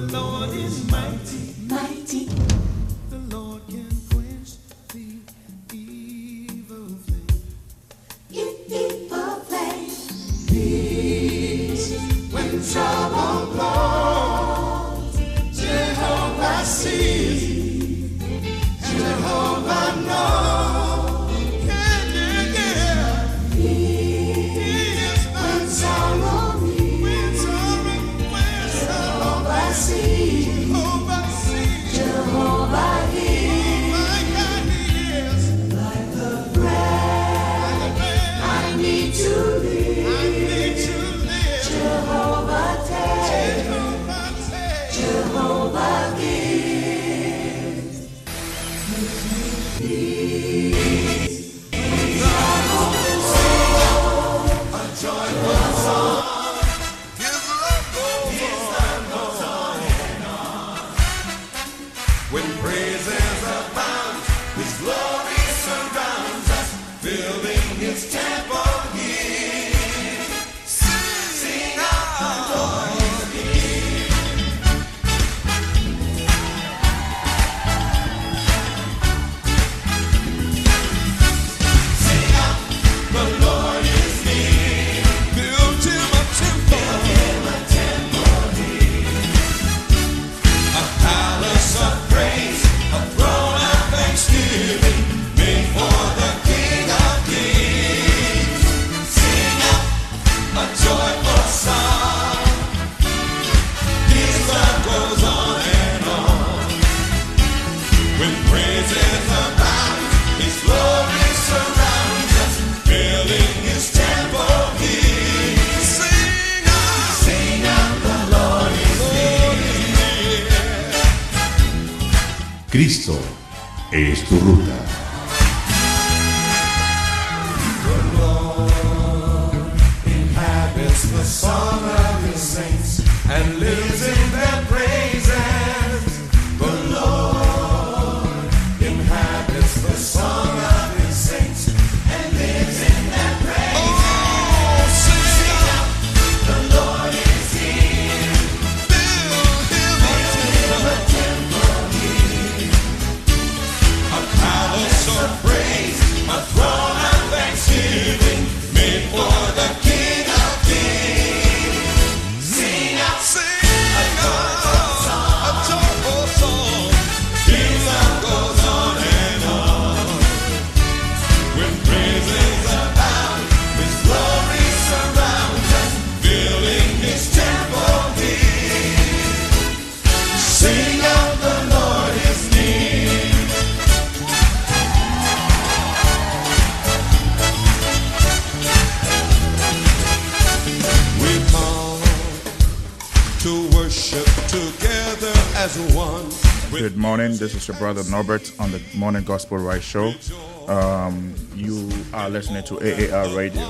The Lord is mighty. Cristo es tu ruta. Good morning. This is your brother Norbert on the Morning Gospel Rise Show. Um, you are listening to AAR Radio.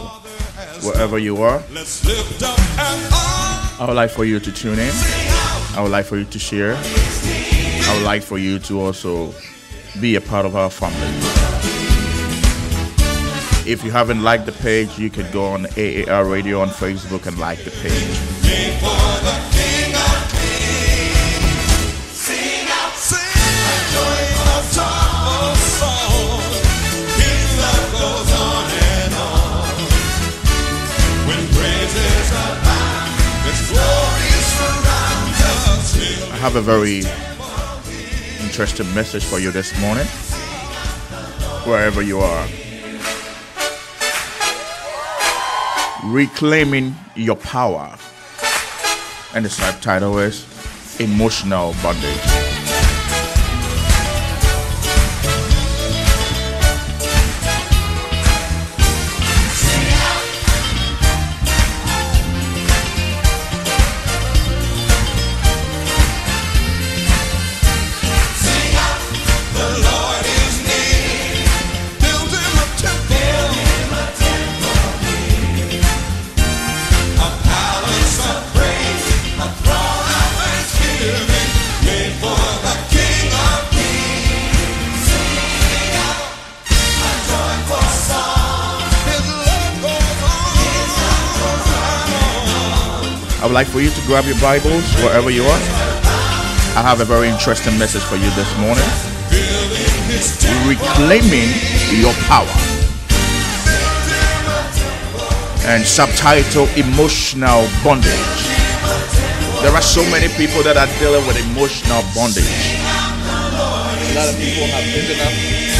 Wherever you are, I would like for you to tune in. I would like for you to share. I would like for you to also be a part of our family. If you haven't liked the page, you can go on AAR Radio on Facebook and like the page. have a very interesting message for you this morning, wherever you are. Reclaiming Your Power. And the subtitle is Emotional Bondage. like for you to grab your Bibles wherever you are. I have a very interesting message for you this morning. Reclaiming your power. And subtitle Emotional Bondage. There are so many people that are dealing with emotional bondage. A lot of people have given up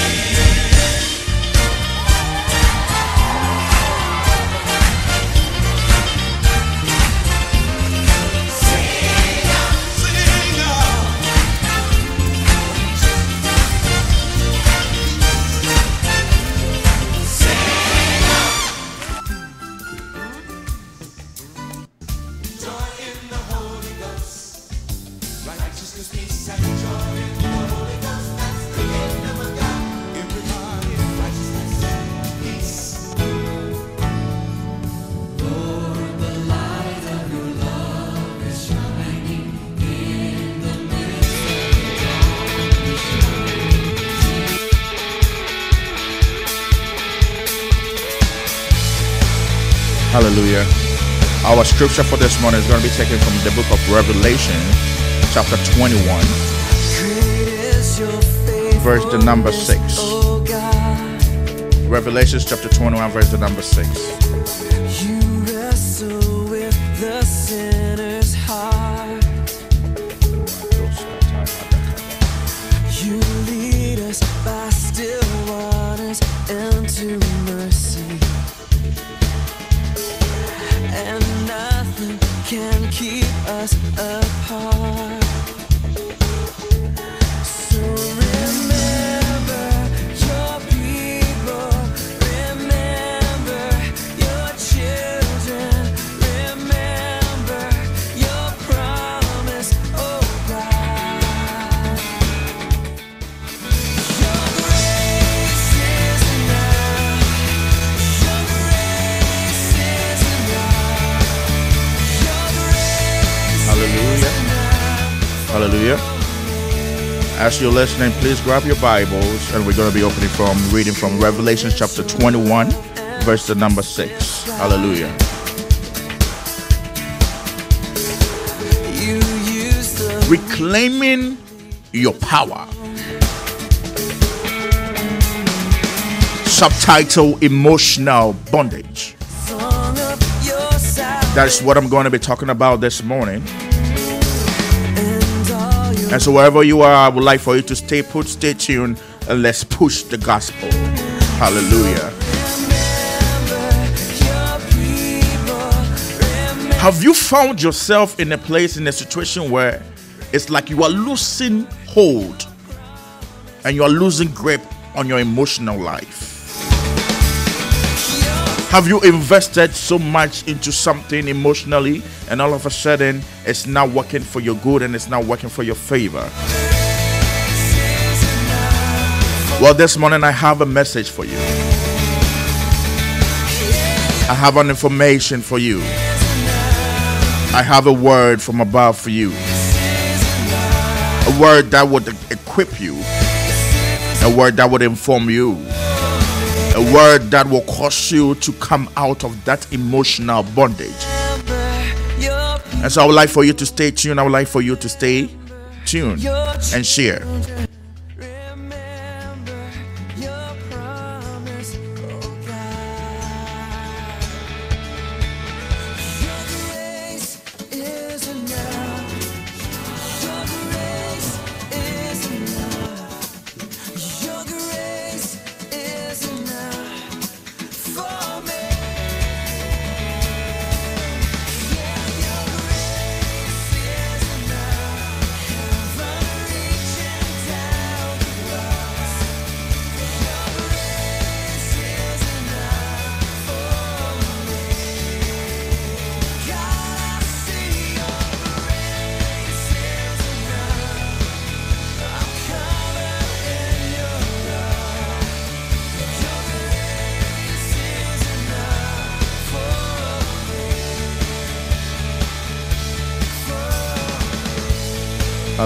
scripture for this morning is going to be taken from the book of Revelation, chapter 21, verse the number 6. Revelation chapter 21, verse the number 6. As you're listening, please grab your Bibles and we're going to be opening from reading from Revelation chapter 21, verse the number 6. Hallelujah. you use the Reclaiming your power. Subtitle Emotional Bondage. song of your salvation That is what I'm going to be talking about this morning. And so, wherever you are, I would like for you to stay put, stay tuned, and let's push the gospel. Hallelujah. Have you found yourself in a place, in a situation where it's like you are losing hold and you are losing grip on your emotional life? Have you invested so much into something emotionally and all of a sudden it's not working for your good and it's not working for your favor? Well, this morning I have a message for you. I have an information for you. I have a word from above for you. A word that would equip you. A word that would inform you. A word that will cause you to come out of that emotional bondage. And so I would like for you to stay tuned. I would like for you to stay tuned and share.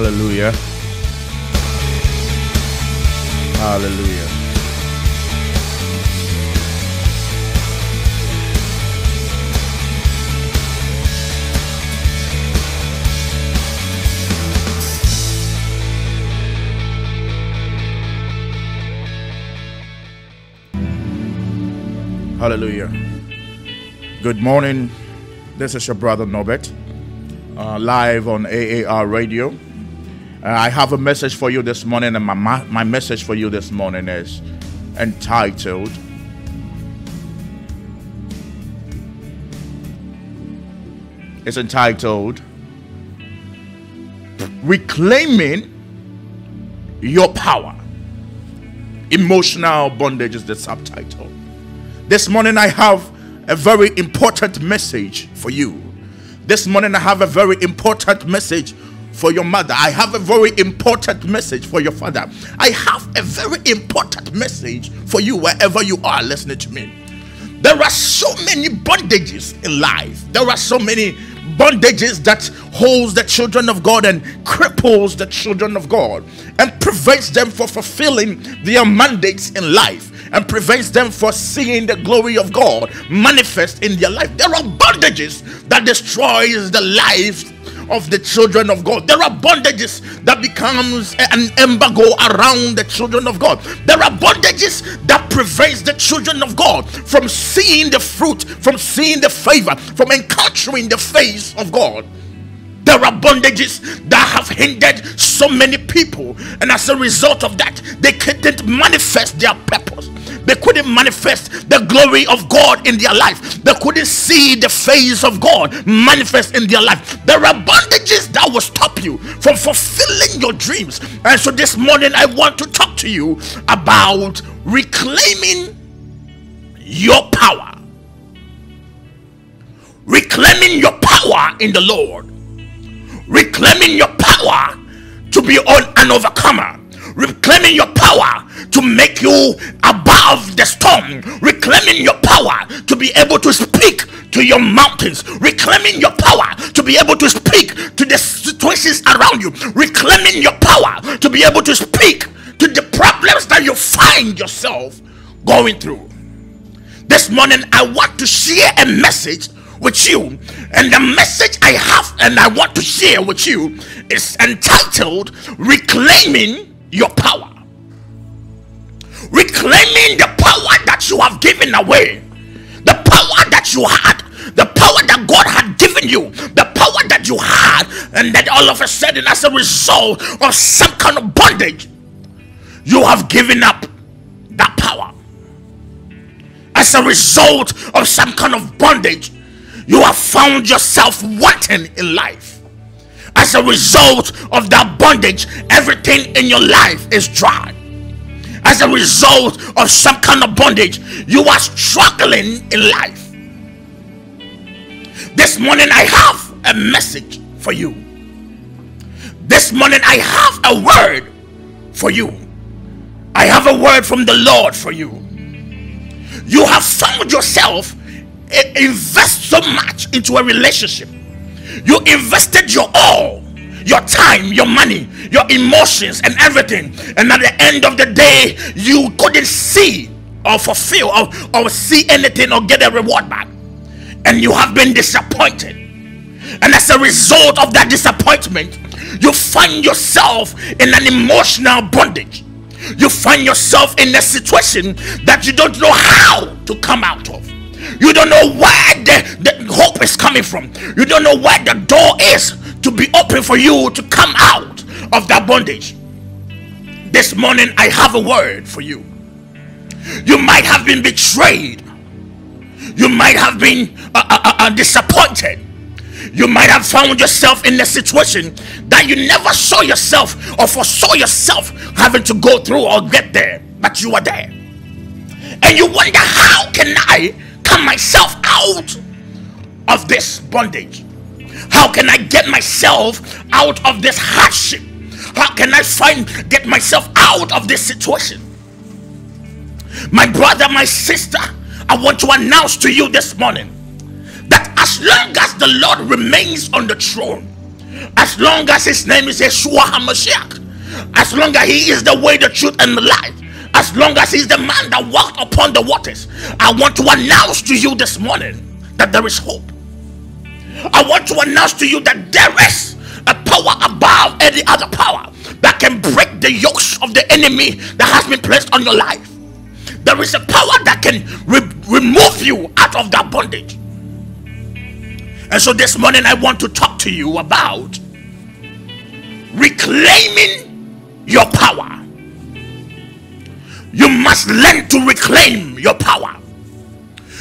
Hallelujah. Hallelujah. Hallelujah. Good morning. This is your brother Norbert, uh, live on AAR Radio. Uh, I have a message for you this morning, and my, my message for you this morning is entitled It's entitled Reclaiming Your Power. Emotional Bondage is the subtitle. This morning I have a very important message for you. This morning I have a very important message for your mother. I have a very important message for your father. I have a very important message for you wherever you are listening to me. There are so many bondages in life. There are so many bondages that holds the children of God and cripples the children of God and prevents them from fulfilling their mandates in life and prevents them from seeing the glory of God manifest in their life. There are bondages that destroys the life of the children of God. There are bondages that becomes an embargo around the children of God. There are bondages that prevents the children of God from seeing the fruit, from seeing the favor, from encountering the face of God. There are bondages that have hindered so many people, and as a result of that, they couldn't manifest their purpose. They couldn't manifest the glory of God in their life. They couldn't see the face of God manifest in their life. There are bondages that will stop you from fulfilling your dreams. And so this morning, I want to talk to you about reclaiming your power. Reclaiming your power in the Lord reclaiming your power to be on an overcomer. Reclaiming your power to make you above the storm. Reclaiming your power to be able to speak to your mountains. Reclaiming your power to be able to speak to the situations around you. Reclaiming your power to be able to speak to the problems that you find yourself going through. This morning I want to share a message with you, and the message I have and I want to share with you is entitled Reclaiming Your Power. Reclaiming the power that you have given away, the power that you had, the power that God had given you, the power that you had, and that all of a sudden, as a result of some kind of bondage, you have given up that power. As a result of some kind of bondage, you have found yourself wanting in life. As a result of that bondage, everything in your life is dry. As a result of some kind of bondage, you are struggling in life. This morning, I have a message for you. This morning, I have a word for you. I have a word from the Lord for you you have found yourself invest so much into a relationship. You invested your all your time your money your emotions and everything. And at the end of the day you couldn't see or fulfill or, or see anything or get a reward back. And you have been disappointed. And as a result of that disappointment you find yourself in an emotional bondage. You find yourself in a situation that you don't know how to come out of. You don't know where the, the hope is coming from. You don't know where the door is to be open for you to come out of that bondage. This morning, I have a word for you. You might have been betrayed, you might have been uh, uh, uh, uh, disappointed. You might have found yourself in a situation that you never saw yourself or foresaw yourself having to go through or get there, but you are there. And you wonder, how can I myself out of this bondage? How can I get myself out of this hardship? How can I find get myself out of this situation? My brother, my sister, I want to announce to you this morning that as long as the Lord remains on the throne, as long as his name is Yeshua HaMashiach, as long as he is the way, the truth, and the life, as long as he's the man that walked upon the waters, I want to announce to you this morning that there is hope. I want to announce to you that there is a power above any other power that can break the yokes of the enemy that has been placed on your life. There is a power that can re- remove you out of that bondage. And so this morning I want to talk to you about reclaiming your power. You must learn to reclaim your power.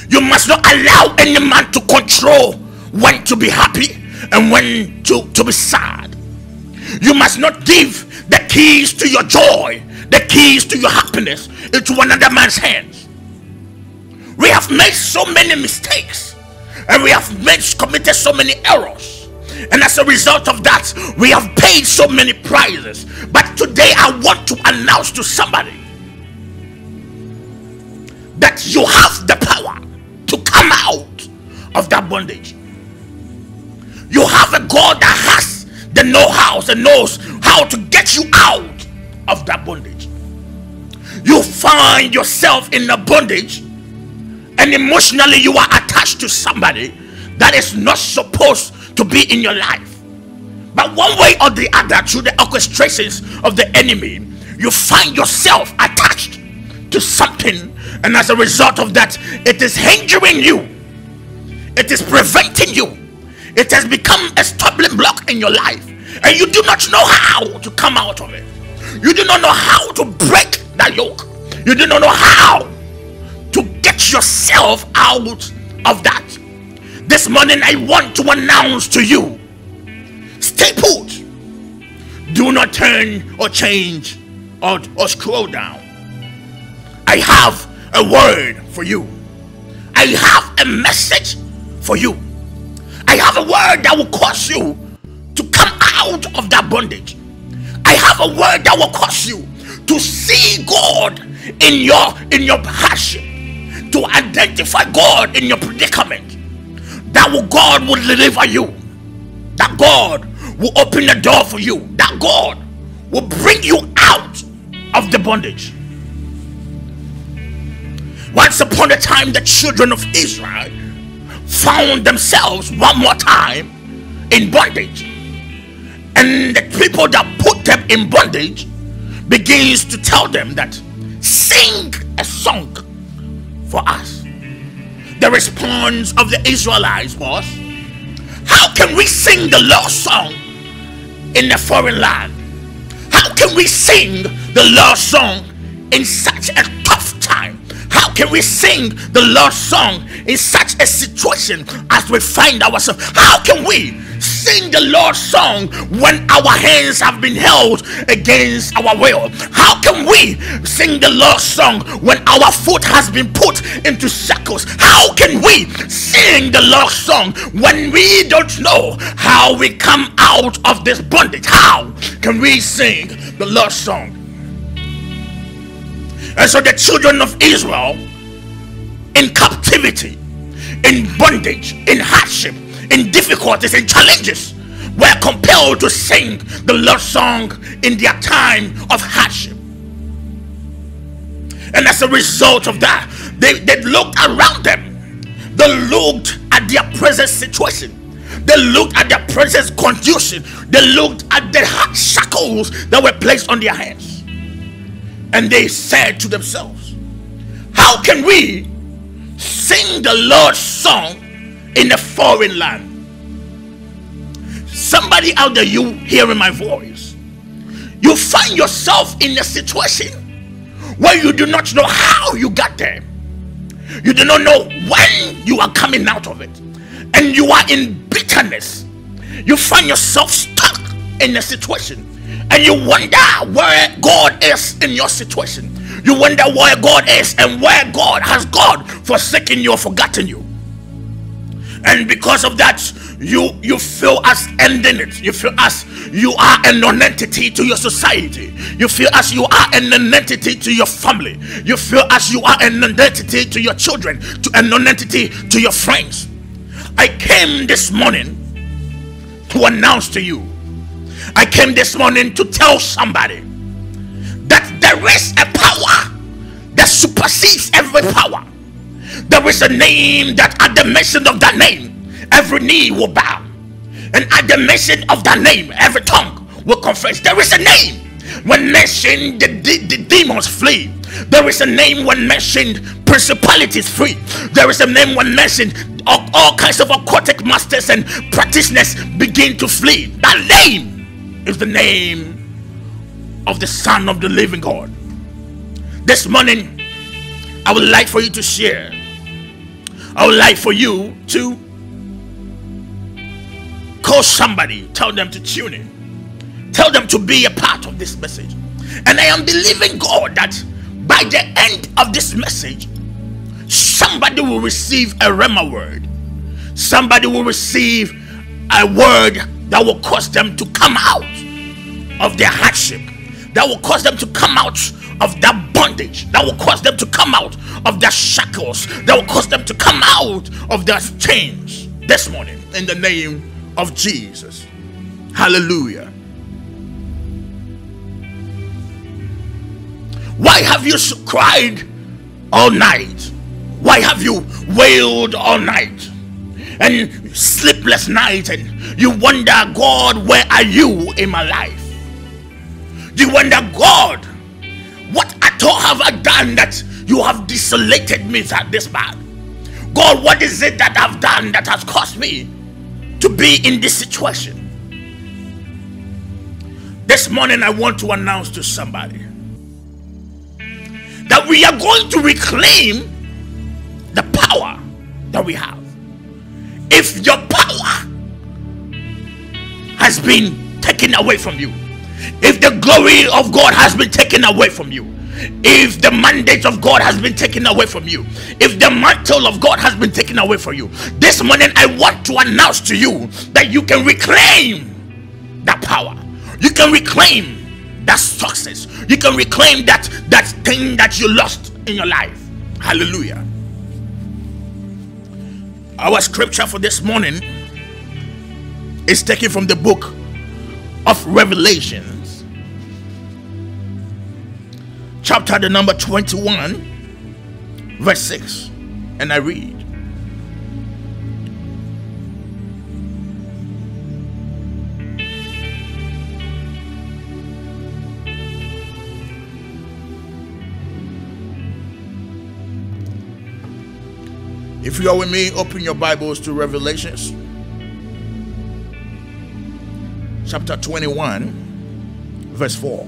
You must not allow any man to control when to be happy and when to, to be sad. You must not give the keys to your joy, the keys to your happiness into another man's hands. We have made so many mistakes and we have made committed so many errors. And as a result of that, we have paid so many prices. But today I want to announce to somebody that you have the power to come out of that bondage. You have a God that has the know-how and knows how to get you out of that bondage. You find yourself in a bondage, and emotionally you are attached to somebody that is not supposed to be in your life. But one way or the other, through the orchestrations of the enemy, you find yourself attached to something, and as a result of that, it is hindering you, it is preventing you, it has become a stumbling block in your life, and you do not know how to come out of it. You do not know how to break that yoke, you do not know how to get yourself out of that. This morning, I want to announce to you stay put, do not turn or change or, or scroll down. I have a word for you. I have a message for you. I have a word that will cause you to come out of that bondage. I have a word that will cause you to see God in your in your hardship, to identify God in your predicament. That will God will deliver you. That God will open the door for you. That God will bring you out of the bondage. Once upon a time, the children of Israel found themselves one more time in bondage. And the people that put them in bondage begins to tell them that sing a song for us. The response of the Israelites was, How can we sing the Lord's song in a foreign land? How can we sing the Lord's song in such a tough time? How can we sing the Lord's song in such a situation as we find ourselves? How can we sing the Lord's song when our hands have been held against our will? How can we sing the Lord's song when our foot has been put into shackles? How can we sing the Lord's song when we don't know how we come out of this bondage? How can we sing the Lord's song? And so the children of Israel in captivity, in bondage, in hardship, in difficulties, in challenges were compelled to sing the Lord's song in their time of hardship. And as a result of that, they, they looked around them. They looked at their present situation. They looked at their present condition. They looked at the shackles that were placed on their hands. And they said to themselves, How can we sing the Lord's song in a foreign land? Somebody out there, you hearing my voice, you find yourself in a situation where you do not know how you got there. You do not know when you are coming out of it. And you are in bitterness. You find yourself stuck in a situation. And you wonder where God is in your situation. You wonder where God is and where God has God forsaken you or forgotten you. And because of that, you you feel as ending it. You feel as you are a non-entity to your society. You feel as you are a non-entity to your family. You feel as you are a non-entity to your children, to a non-entity to your friends. I came this morning to announce to you. I came this morning to tell somebody that there is a power that supersedes every power. There is a name that at the mention of that name, every knee will bow. And at the mention of that name, every tongue will confess. There is a name when mentioned, the, the, demons flee. There is a name when mentioned, principalities free. There is a name when mentioned, all, all kinds of aquatic masters and practitioners begin to flee. That name is the name of the Son of the Living God. This morning, I would like for you to share. I would like for you to call somebody, tell them to tune in, tell them to be a part of this message. And I am believing God that by the end of this message, somebody will receive a Rhema word, somebody will receive a word that will cause them to come out of their hardship, that will cause them to come out of that bondage, that will cause them to come out of their shackles, that will cause them to come out of their chains this morning in the name of Jesus. Hallelujah. Why have you cried all night? Why have you wailed all night? And sleepless nights and you wonder, God, where are you in my life? You wonder, God, what at all have I done that you have desolated me that this bad? God, what is it that I've done that has caused me to be in this situation? This morning, I want to announce to somebody that we are going to reclaim the power that we have. If your power has been taken away from you, if the glory of God has been taken away from you, if the mandate of God has been taken away from you, if the mantle of God has been taken away from you, this morning I want to announce to you that you can reclaim that power. You can reclaim that success. You can reclaim that that thing that you lost in your life. Hallelujah. Our scripture for this morning is taken from the book of Revelations, chapter the number 21, verse 6. And I read. If you are with me, open your Bibles to Revelations chapter 21, verse 4.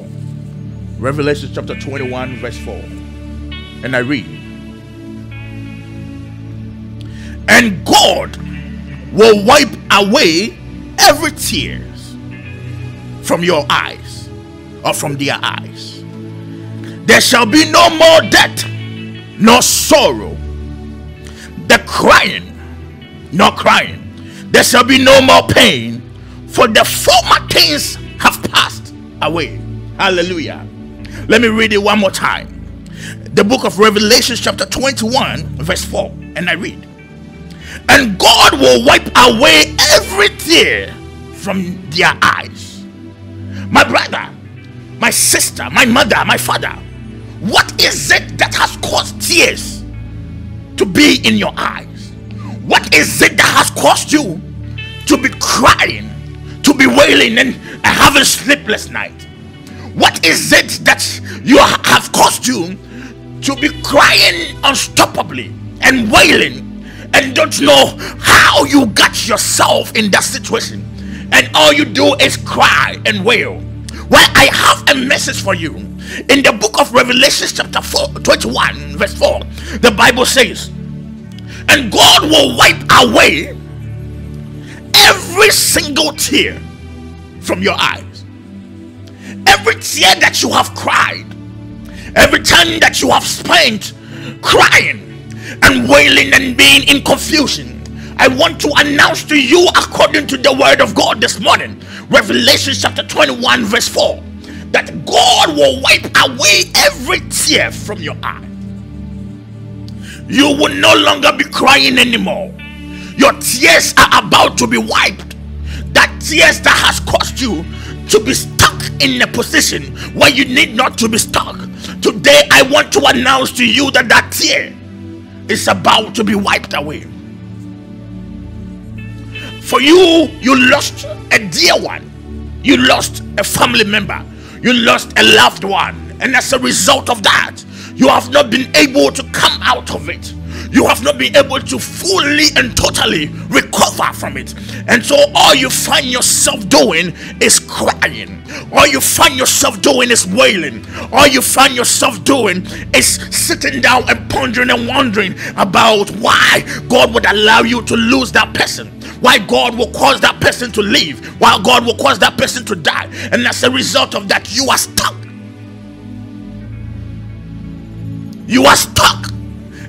Revelation chapter 21, verse 4. And I read. And God will wipe away every tears from your eyes or from their eyes. There shall be no more death, nor sorrow, crying, nor crying. There shall be no more pain, for the former things have passed away. Hallelujah. Let me read it one more time. The book of Revelation, chapter 21, verse 4. And I read, And God will wipe away every tear from their eyes. My brother, my sister, my mother, my father, what is it that has caused tears to be in your eyes? What is it that has caused you to be crying, to be wailing, and having sleepless night? What is it that you have caused you to be crying unstoppably and wailing and don't know how you got yourself in that situation? And all you do is cry and wail. Well, I have a message for you. In the book of Revelation, chapter 4, 21, verse 4, the Bible says, And God will wipe away every single tear from your eyes. Every tear that you have cried, every time that you have spent crying and wailing and being in confusion, I want to announce to you, according to the word of God this morning, Revelation chapter 21, verse 4, that God will wipe away every tear from your eye. You will no longer be crying anymore. Your tears are about to be wiped. That tears that has caused you to be stuck in a position where you need not to be stuck. Today, I want to announce to you that that tear is about to be wiped away. For you, you lost a dear one, you lost a family member, You lost a loved one, and as a result of that, you have not been able to come out of it. You have not been able to fully and totally recover from it. And so, all you find yourself doing is crying. All you find yourself doing is wailing. All you find yourself doing is sitting down and pondering and wondering about why God would allow you to lose that person why God will cause that person to leave, why God will cause that person to die, and as a result of that, you are stuck. You are stuck,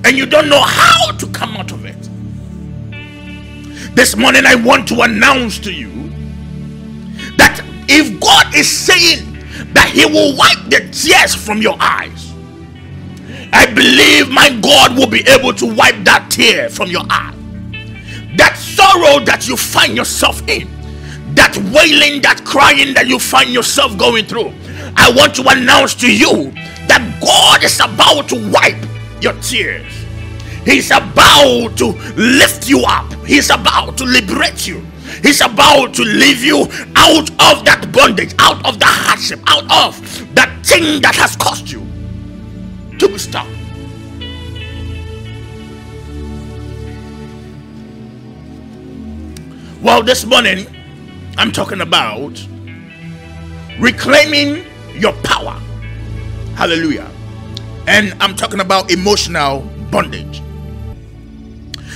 and you don't know how to come out of it. This morning, I want to announce to you that if God is saying that He will wipe the tears from your eyes, I believe my God will be able to wipe that tear from your eye that sorrow that you find yourself in, that wailing, that crying that you find yourself going through, I want to announce to you that God is about to wipe your tears. He's about to lift you up. He's about to liberate you. He's about to leave you out of that bondage, out of the hardship, out of that thing that has caused you to be stuck. Well, this morning I'm talking about reclaiming your power. Hallelujah. And I'm talking about emotional bondage.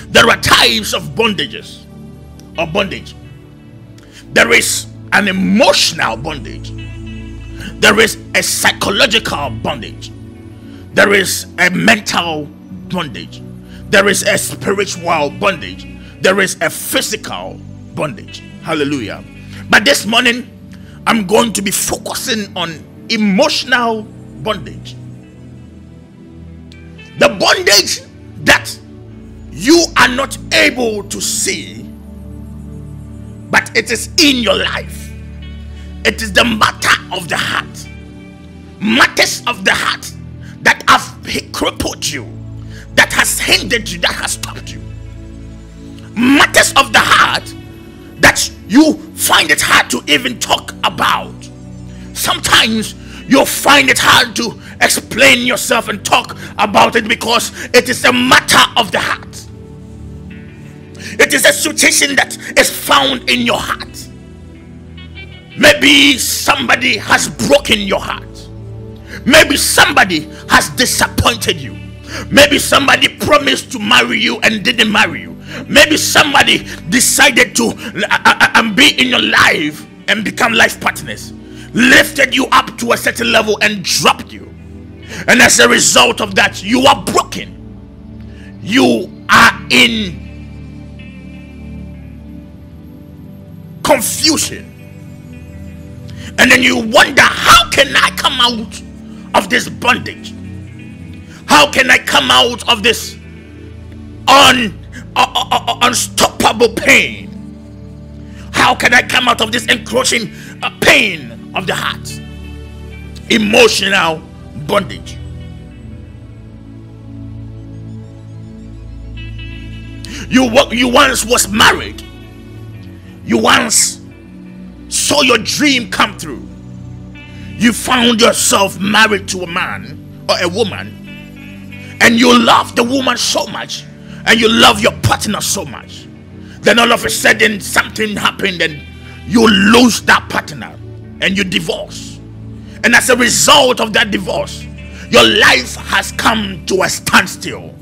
There are types of bondages or bondage. There is an emotional bondage. There is a psychological bondage. There is a mental bondage. There is a spiritual bondage. There is a physical bondage. Hallelujah. But this morning, I'm going to be focusing on emotional bondage. The bondage that you are not able to see, but it is in your life. It is the matter of the heart, matters of the heart that have crippled you, that has hindered you, that has stopped you. Matters of the heart that you find it hard to even talk about. Sometimes you'll find it hard to explain yourself and talk about it because it is a matter of the heart. It is a situation that is found in your heart. Maybe somebody has broken your heart. Maybe somebody has disappointed you. Maybe somebody promised to marry you and didn't marry you. Maybe somebody decided to uh, uh, uh, be in your life and become life partners, lifted you up to a certain level and dropped you. And as a result of that, you are broken. You are in confusion. And then you wonder, how can I come out of this bondage? How can I come out of this un, uh, uh, uh, unstoppable pain? How can I come out of this encroaching uh, pain of the heart? Emotional bondage. You, you once was married. You once saw your dream come through. You found yourself married to a man or a woman, and you love the woman so much, and you love your partner so much. Then all of a sudden, something happened, and you lose that partner and you divorce. And as a result of that divorce, your life has come to a standstill.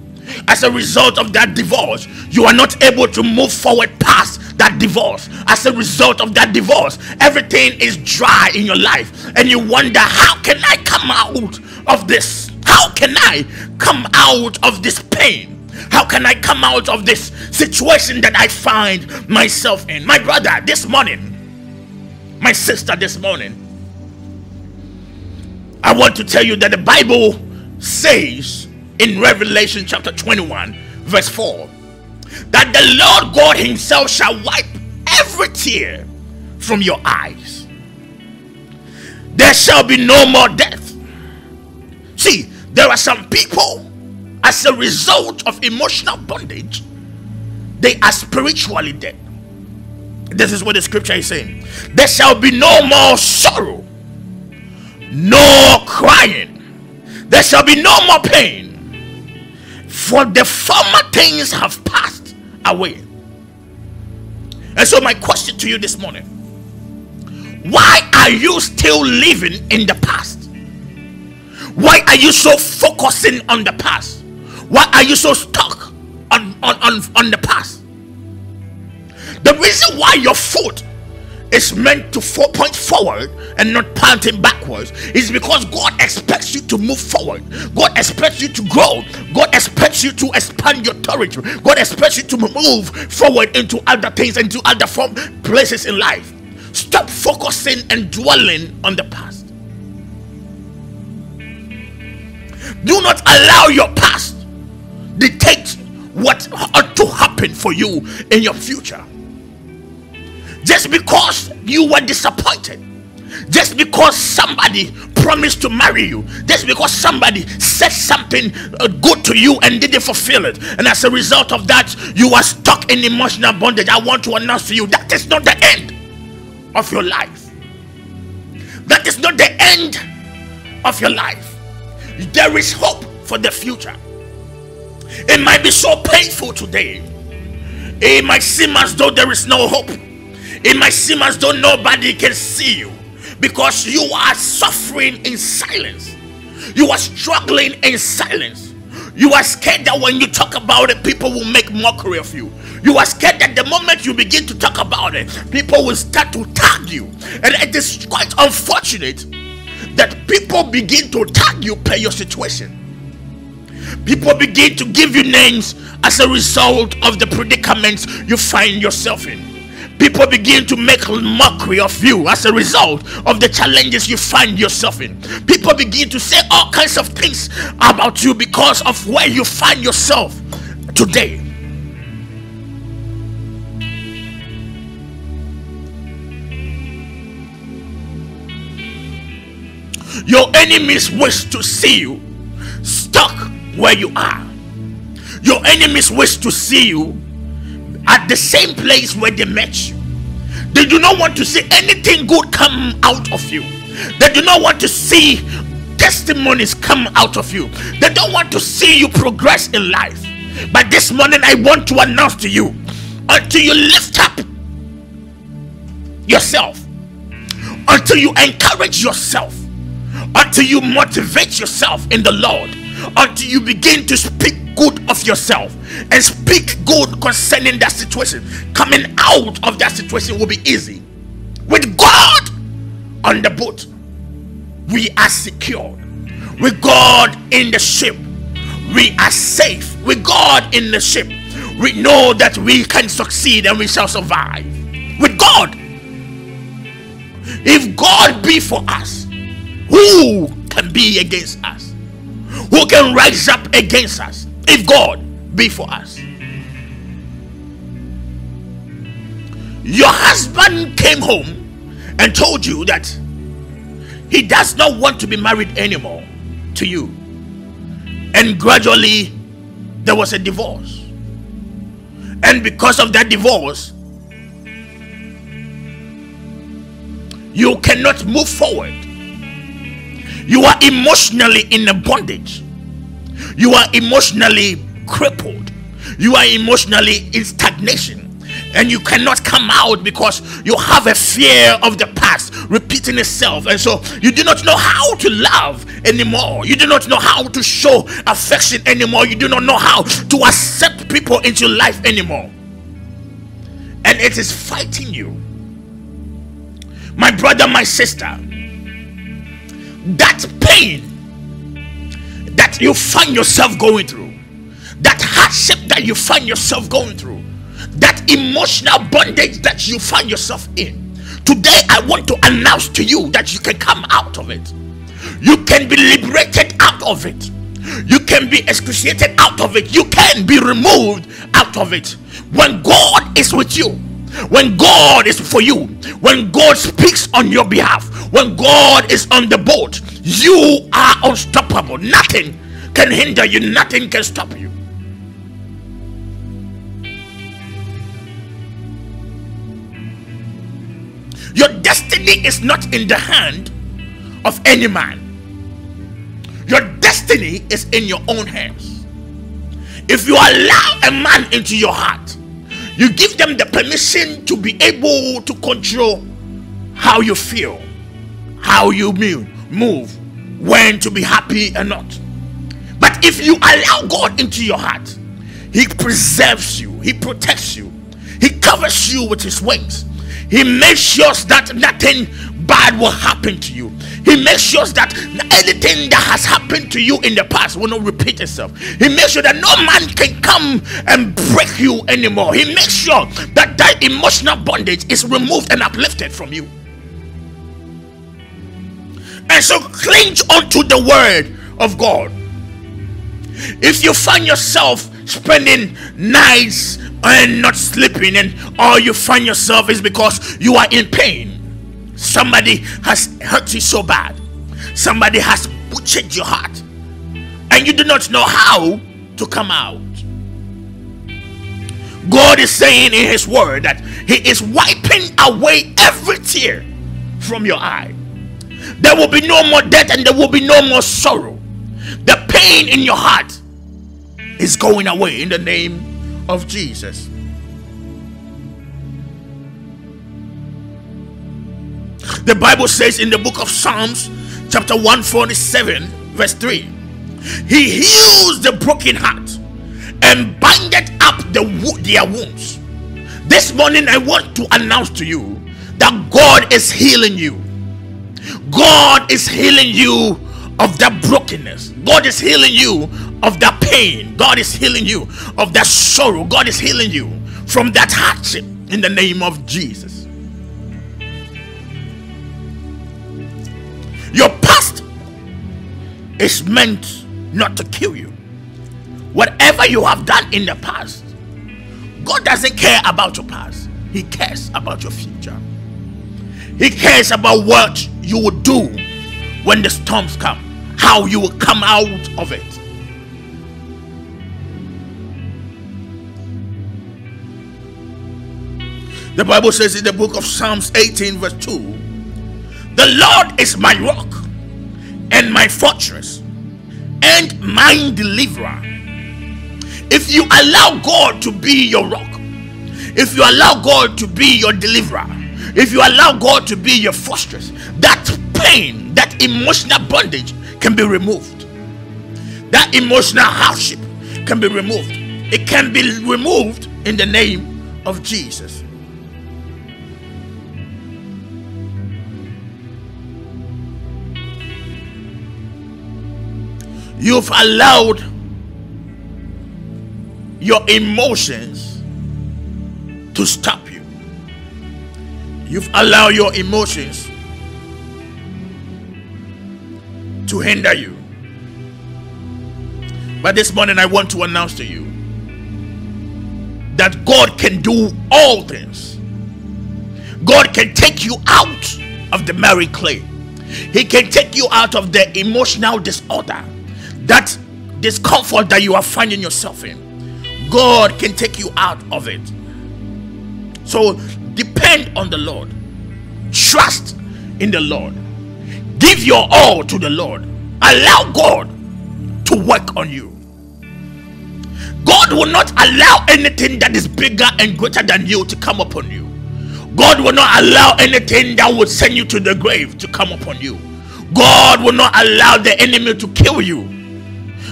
As a result of that divorce, you are not able to move forward past that divorce. As a result of that divorce, everything is dry in your life, and you wonder, how can I come out of this? How can I come out of this pain? How can I come out of this situation that I find myself in? My brother, this morning, my sister, this morning, I want to tell you that the Bible says in Revelation chapter 21, verse 4, that the Lord God Himself shall wipe every tear from your eyes. There shall be no more death. See, there are some people, as a result of emotional bondage, they are spiritually dead. This is what the scripture is saying. There shall be no more sorrow, no crying. There shall be no more pain, for the former things have passed away. And so, my question to you this morning why are you still living in the past? Why are you so focusing on the past? Why are you so stuck on, on, on, on the past? The reason why your foot is meant to point forward and not pointing backwards is because God expects you to move forward. God expects you to grow. God expects you to expand your territory. God expects you to move forward into other things, into other form places in life. Stop focusing and dwelling on the past. Do not allow your past dictate what ought to happen for you in your future. Just because you were disappointed, just because somebody promised to marry you, just because somebody said something uh, good to you and didn't fulfill it, and as a result of that, you are stuck in emotional bondage. I want to announce to you that is not the end of your life. That is not the end of your life. There is hope for the future. It might be so painful today. It might seem as though there is no hope. It might seem as though nobody can see you because you are suffering in silence. You are struggling in silence. You are scared that when you talk about it, people will make mockery of you. You are scared that the moment you begin to talk about it, people will start to tag you. And it is quite unfortunate that people begin to tag you per your situation. People begin to give you names as a result of the predicaments you find yourself in. People begin to make mockery of you as a result of the challenges you find yourself in. People begin to say all kinds of things about you because of where you find yourself today. Your enemies wish to see you stuck where you are. Your enemies wish to see you at the same place where they met you. They do not want to see anything good come out of you. They do not want to see testimonies come out of you. They don't want to see you progress in life. But this morning, I want to announce to you until you lift up yourself, until you encourage yourself, until you motivate yourself in the Lord, until you begin to speak good of yourself and speak good concerning that situation. Coming out of that situation will be easy. With God on the boat, we are secured. With God in the ship, we are safe. With God in the ship, we know that we can succeed and we shall survive. With God, if God be for us, who can be against us? Who can rise up against us if God be for us? Your husband came home and told you that he does not want to be married anymore to you. And gradually, there was a divorce. And because of that divorce, you cannot move forward. You are emotionally in a bondage. You are emotionally crippled. You are emotionally in stagnation. And you cannot come out because you have a fear of the past repeating itself. And so you do not know how to love anymore. You do not know how to show affection anymore. You do not know how to accept people into life anymore. And it is fighting you. My brother, my sister, that pain that you find yourself going through, that hardship that you find yourself going through, that emotional bondage that you find yourself in. Today, I want to announce to you that you can come out of it. You can be liberated out of it. You can be excruciated out of it. You can be removed out of it. When God is with you, when God is for you, when God speaks on your behalf, when God is on the boat, you are unstoppable. Nothing can hinder you, nothing can stop you. Your destiny is not in the hand of any man. Your destiny is in your own hands. If you allow a man into your heart, you give them the permission to be able to control how you feel, how you move, when to be happy and not. But if you allow God into your heart, He preserves you, He protects you, He covers you with His wings. He makes sure that nothing bad will happen to you. He makes sure that anything that has happened to you in the past will not repeat itself. He makes sure that no man can come and break you anymore. He makes sure that that emotional bondage is removed and uplifted from you. And so cling onto the word of God. If you find yourself spending nights and not sleeping, and all you find yourself is because you are in pain, somebody has hurt you so bad, somebody has butchered your heart, and you do not know how to come out. God is saying in His word that He is wiping away every tear from your eye. There will be no more death and there will be no more sorrow. The pain in your heart is going away in the name of Jesus. The Bible says in the book of Psalms, chapter 147, verse 3, He heals the broken heart and bindeth up the wo- their wounds. This morning, I want to announce to you that God is healing you. God is healing you of that brokenness. God is healing you of that pain. God is healing you of that sorrow. God is healing you from that hardship in the name of Jesus. Is meant not to kill you. Whatever you have done in the past, God doesn't care about your past, He cares about your future. He cares about what you will do when the storms come, how you will come out of it. The Bible says in the book of Psalms 18, verse 2 The Lord is my rock and my fortress and my deliverer. If you allow God to be your rock, if you allow God to be your deliverer, if you allow God to be your fortress, that pain, that emotional bondage can be removed. That emotional hardship can be removed. It can be removed in the name of Jesus. You've allowed your emotions to stop you. You've allowed your emotions to hinder you. But this morning, I want to announce to you that God can do all things. God can take you out of the miry clay. He can take you out of the emotional disorder, that discomfort that you are finding yourself in. God can take you out of it. So depend on the Lord. Trust in the Lord. Give your all to the Lord. Allow God to work on you. God will not allow anything that is bigger and greater than you to come upon you. God will not allow anything that would send you to the grave to come upon you. God will not allow the enemy to kill you.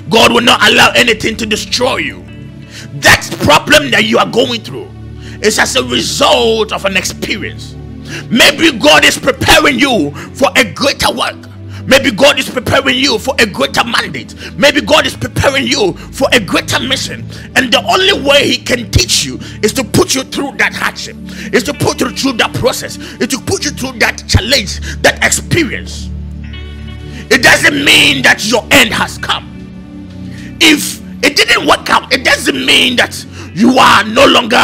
God will not allow anything to destroy you. That problem that you are going through is as a result of an experience. Maybe God is preparing you for a greater work. Maybe God is preparing you for a greater mandate. Maybe God is preparing you for a greater mission. And the only way He can teach you is to put you through that hardship, is to put you through that process, is to put you through that challenge, that experience. It doesn't mean that your end has come. If it didn't work out, it doesn't mean that you are no longer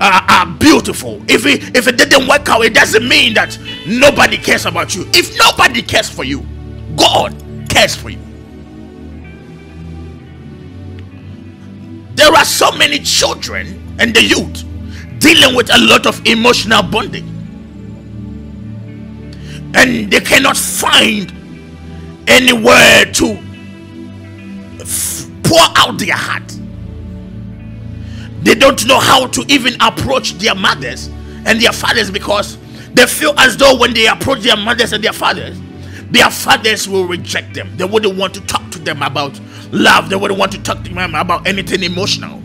uh, uh, beautiful. If it, if it didn't work out, it doesn't mean that nobody cares about you. If nobody cares for you, God cares for you. There are so many children and the youth dealing with a lot of emotional bonding, and they cannot find anywhere to pour out their heart. They don't know how to even approach their mothers and their fathers because they feel as though when they approach their mothers and their fathers, their fathers will reject them. They wouldn't want to talk to them about love, they wouldn't want to talk to them about anything emotional.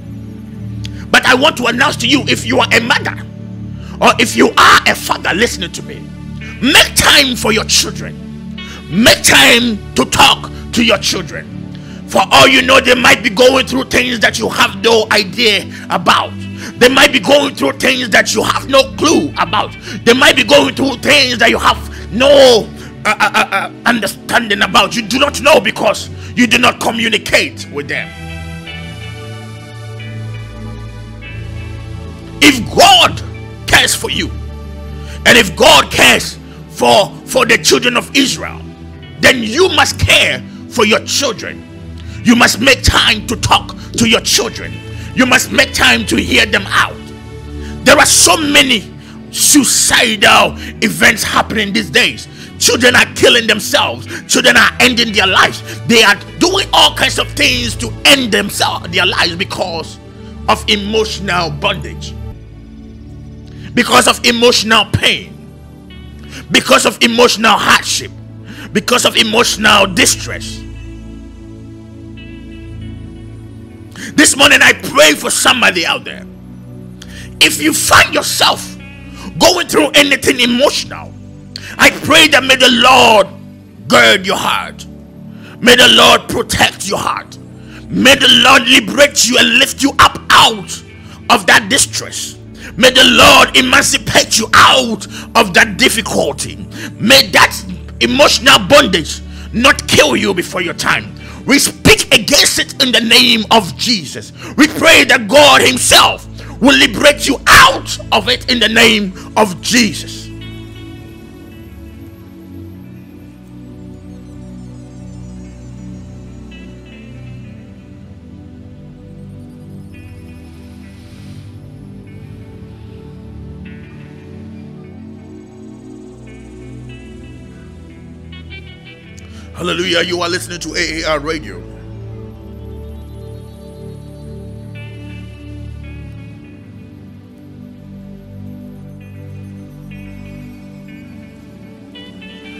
But I want to announce to you if you are a mother or if you are a father listening to me, make time for your children. Make time to talk to your children. For all you know, they might be going through things that you have no idea about. They might be going through things that you have no clue about. They might be going through things that you have no uh, uh, uh, uh, understanding about. You do not know because you do not communicate with them. If God cares for you, and if God cares for for the children of Israel, then you must care for your children. You must make time to talk to your children. You must make time to hear them out. There are so many suicidal events happening these days. Children are killing themselves. Children are ending their lives. They are doing all kinds of things to end themselves, their lives because of emotional bondage, because of emotional pain, because of emotional hardship, because of emotional distress. This morning, I pray for somebody out there. If you find yourself going through anything emotional, I pray that may the Lord gird your heart. May the Lord protect your heart. May the Lord liberate you and lift you up out of that distress. May the Lord emancipate you out of that difficulty. May that emotional bondage not kill you before your time. We speak against it in the name of Jesus. We pray that God Himself will liberate you out of it in the name of Jesus. Hallelujah. You are listening to AAR Radio.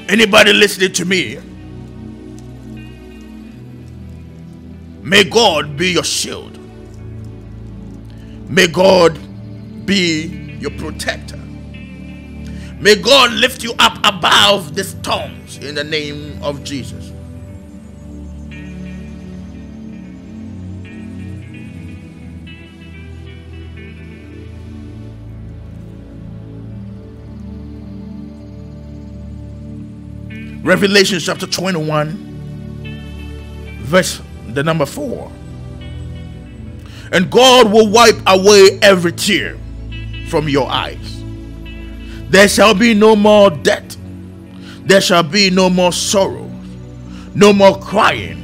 Anybody listening to me, may God be your shield. May God be your protector. May God lift you up above the storms in the name of Jesus. Revelation chapter 21, verse the number 4. And God will wipe away every tear from your eyes. There shall be no more death. There shall be no more sorrow, no more crying.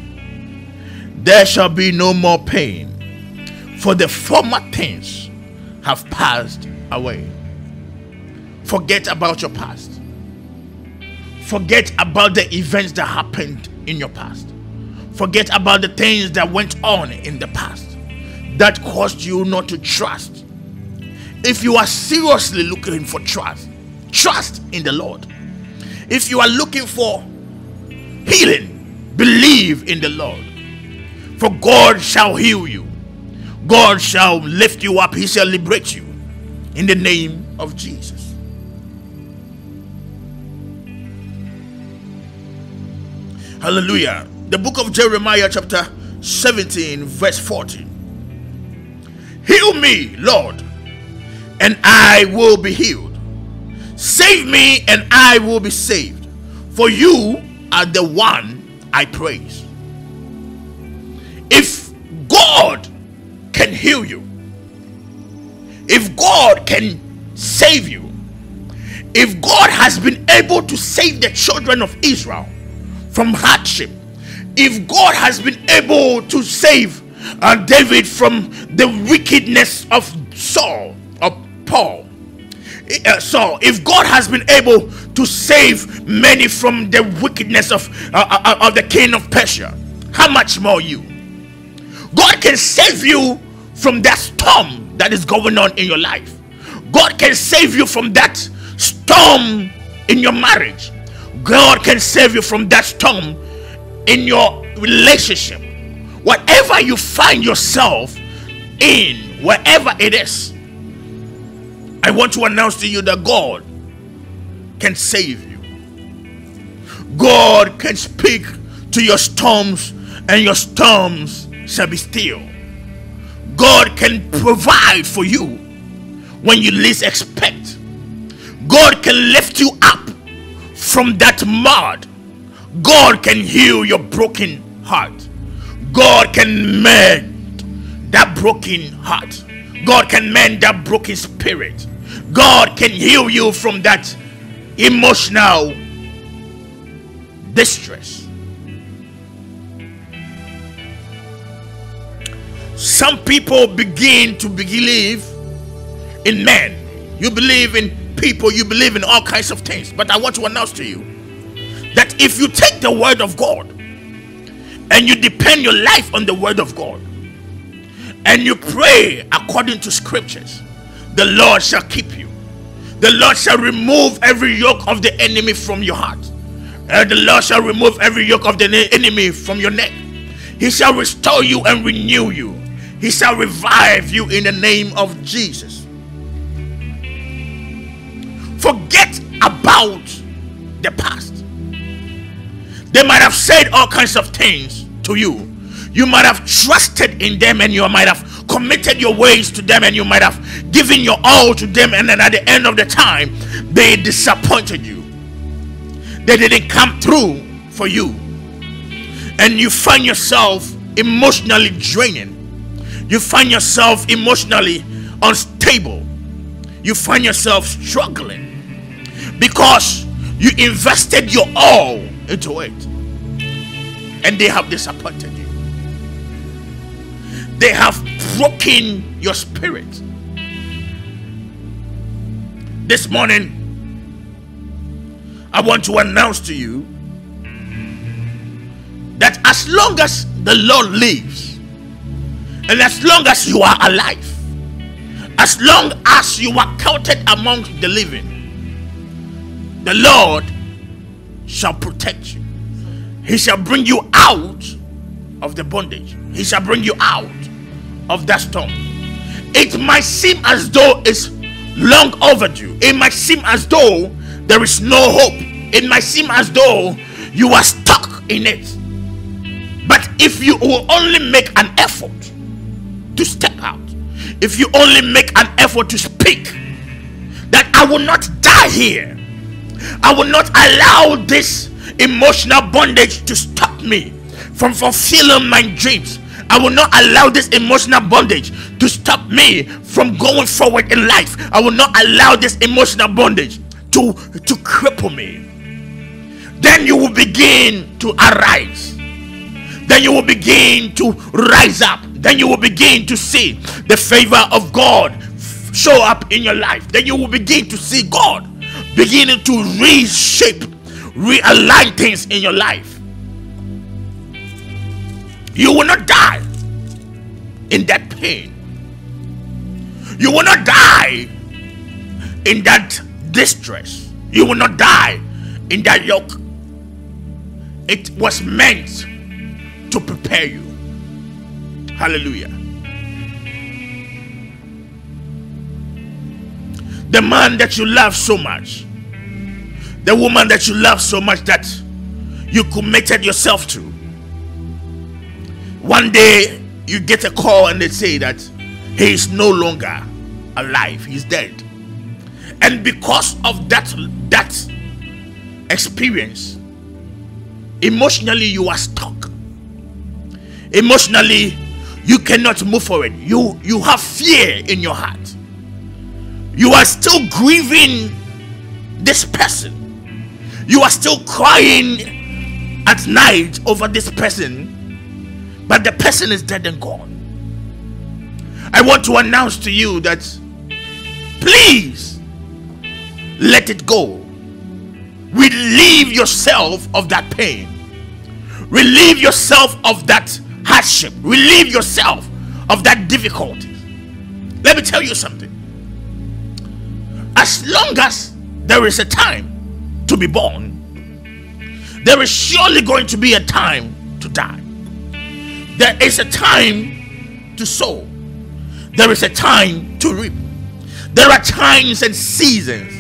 There shall be no more pain, for the former things have passed away. Forget about your past. Forget about the events that happened in your past. Forget about the things that went on in the past that caused you not to trust. If you are seriously looking for trust, trust in the Lord. If you are looking for healing, believe in the Lord. For God shall heal you, God shall lift you up, He shall liberate you in the name of Jesus. Hallelujah. The book of Jeremiah, chapter 17, verse 14. Heal me, Lord, and I will be healed. Save me, and I will be saved. For you are the one I praise. If God can heal you, if God can save you, if God has been able to save the children of Israel from hardship, if God has been able to save uh, David from the wickedness of Saul, of Paul, uh, Saul, if God has been able to save many from the wickedness of, uh, uh, of the king of Persia, how much more you? God can save you from that storm that is going on in your life. God can save you from that storm in your marriage. God can save you from that storm in your relationship. Whatever you find yourself in, wherever it is, I want to announce to you that God can save you. God can speak to your storms, and your storms shall be still. God can provide for you when you least expect. God can lift you up from that mud. God can heal your broken heart. God can mend that broken heart. God can mend that broken spirit. God can heal you from that emotional distress. Some people begin to believe in men. You believe in people, you believe in all kinds of things. But I want to announce to you that if you take the word of God and you depend your life on the word of God and you pray according to scriptures, the Lord shall keep you. The Lord shall remove every yoke of the enemy from your heart. And the Lord shall remove every yoke of the enemy from your neck. He shall restore you and renew you. He shall revive you in the name of Jesus. Forget about the past. They might have said all kinds of things to you. You might have trusted in them and you might have committed your ways to them and you might have given your all to them. And then at the end of the time, they disappointed you. They didn't come through for you. And you find yourself emotionally draining. You find yourself emotionally unstable. You find yourself struggling because you invested your all into it and they have disappointed you. They have broken your spirit. This morning, I want to announce to you that as long as the Lord lives, and as long as you are alive, as long as you are counted among the living, the Lord shall protect you. He shall bring you out of the bondage. He shall bring you out of that storm. It might seem as though it's long overdue. It might seem as though there is no hope. It might seem as though you are stuck in it. But if you will only make an effort to step out, if you only make an effort to speak, that I will not die here, I will not allow this emotional bondage to stop me from fulfilling my dreams. I will not allow this emotional bondage to stop me from going forward in life. I will not allow this emotional bondage to, to cripple me. Then you will begin to arise. Then you will begin to rise up. Then you will begin to see the favor of God show up in your life. Then you will begin to see God beginning to reshape, realign things in your life. You will not die in that pain. You will not die in that distress. You will not die in that yoke. It was meant to prepare you. Hallelujah. The man that you love so much, the woman that you love so much that you committed yourself to. One day you get a call and they say that he is no longer alive, he's dead. And because of that that experience, emotionally you are stuck. Emotionally, you cannot move forward. You you have fear in your heart. You are still grieving this person. You are still crying at night over this person, but the person is dead and gone. I want to announce to you that please let it go. Relieve yourself of that pain. Relieve yourself of that hardship, relieve yourself of that difficulty. Let me tell you something. As long as there is a time to be born, there is surely going to be a time to die. There is a time to sow, there is a time to reap. There are times and seasons.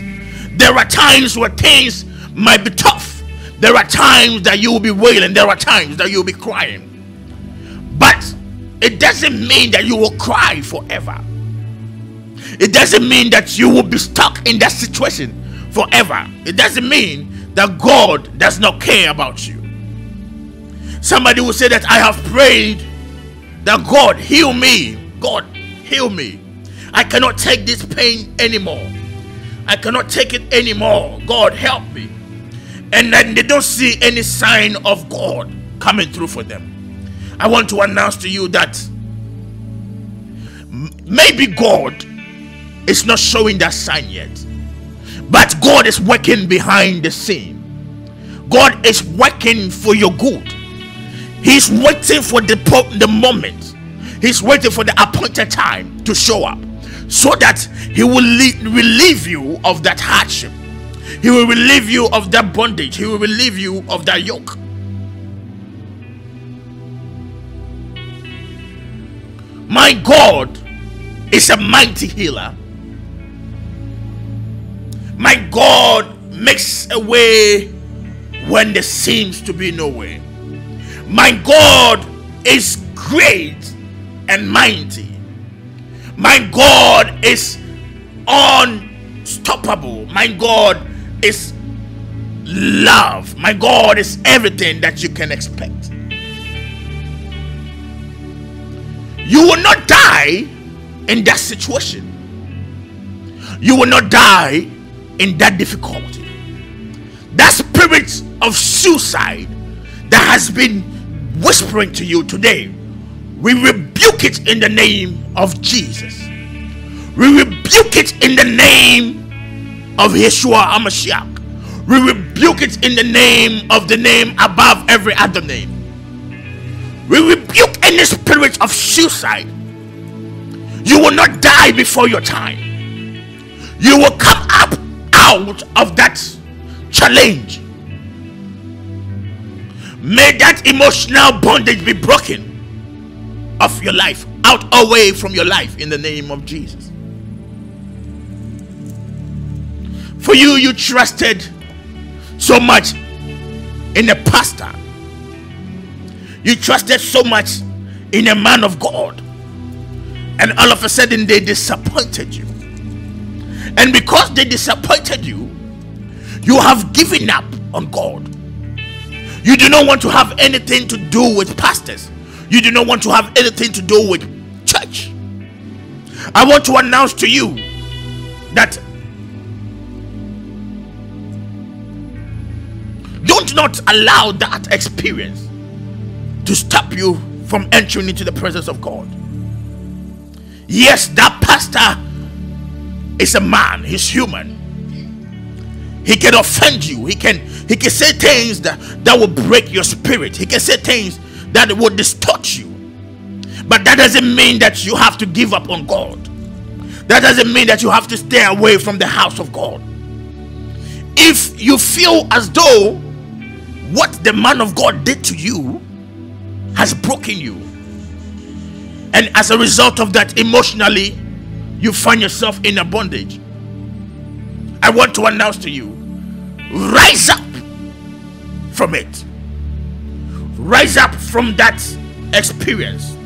There are times where things might be tough. There are times that you will be wailing. There are times that you'll be crying. But it doesn't mean that you will cry forever. It doesn't mean that you will be stuck in that situation forever. It doesn't mean that God does not care about you. Somebody will say that I have prayed that God heal me. God heal me. I cannot take this pain anymore. I cannot take it anymore. God help me. And then they don't see any sign of God coming through for them. I want to announce to you that maybe God is not showing that sign yet, but God is working behind the scene. God is working for your good. He's waiting for the, the moment. He's waiting for the appointed time to show up so that He will relieve you of that hardship. He will relieve you of that bondage. He will relieve you of that yoke. My God is a mighty healer. My God makes a way when there seems to be no way. My God is great and mighty. My God is unstoppable. My God is love. My God is everything that you can expect. You will not die in that situation. You will not die in that difficulty. That spirit of suicide that has been whispering to you today, we rebuke it in the name of Jesus. We rebuke it in the name of Yeshua HaMashiach. We rebuke it in the name of the name above every other name. We rebuke any spirit of suicide. You will not die before your time. You will come up out of that challenge. May that emotional bondage be broken of your life, out away from your life in the name of Jesus. For you, you trusted so much in a pastor, you trusted so much in a man of God, and all of a sudden they disappointed you. And because they disappointed you, you have given up on God. You do not want to have anything to do with pastors. You do not want to have anything to do with church. I want to announce to you that don't not allow that experience to stop you from entering into the presence of God. Yes, that pastor is a man, he's human. He can offend you. He can he can say things that, that will break your spirit. He can say things that will distort you. But that doesn't mean that you have to give up on God. That doesn't mean that you have to stay away from the house of God. If you feel as though what the man of God did to you has broken you, and as a result of that, emotionally, you find yourself in a bondage. I want to announce to you rise up from it, rise up from that experience,